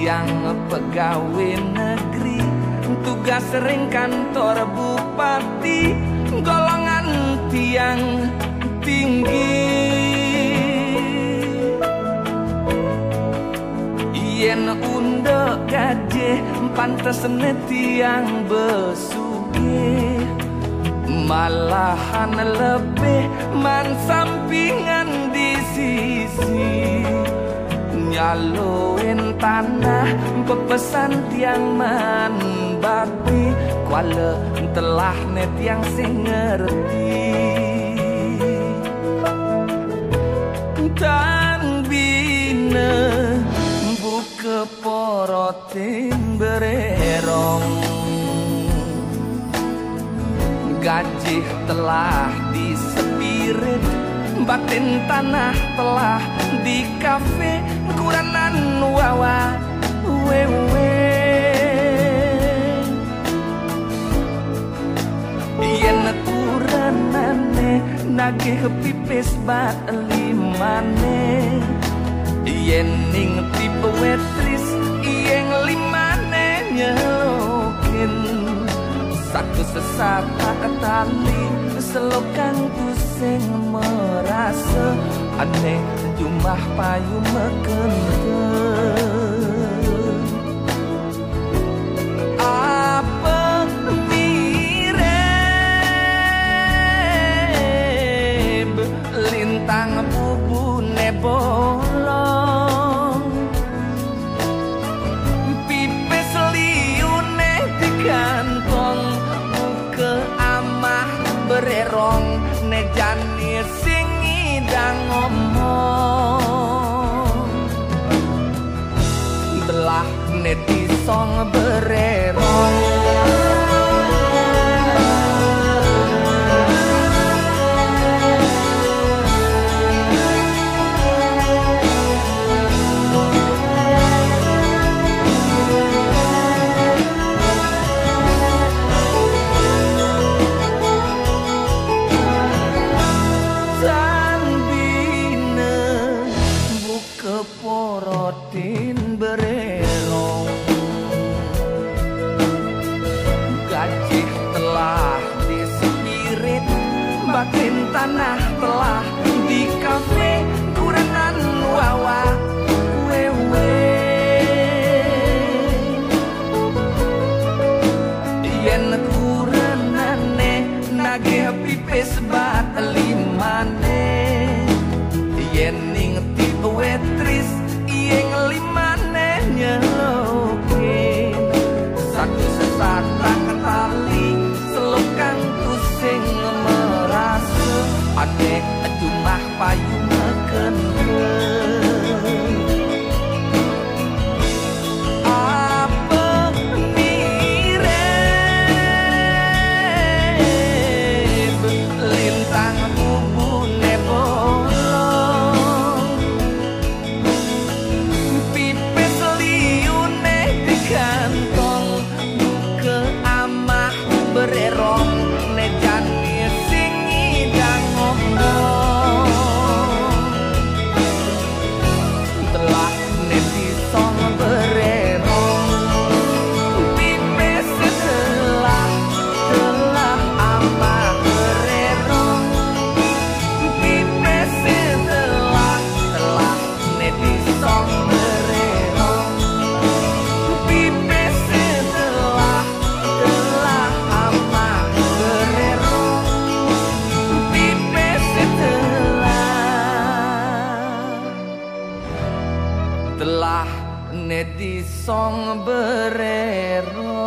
yang pegawai negeri Tugas sering kantor bupati Golongan tiang tinggi. Yen undok gaje Pantes tiang besuki. Malahan lebih man sampingan di sisi Nyaloin tanah pepesan tiang man bakti Kuala telah net yang sing ngerti. Dan bina buka porotin bererong. Gaji telah disepirit Batin tanah telah di kafe Kuranan wawa wewe. Yen kuranane nagih pipis bat limane Yen ning tipe wetris Satu sesata ketali Selokan tusing merasa. Aneh jumlah payu mekenteng tiene. Tanah telah di kafe Kuranan wawa. Wewe Yen kuranane nagih pipis bat limane Yen ning wetris iyeng limane nyelokin Satu sesata telah neti song berero.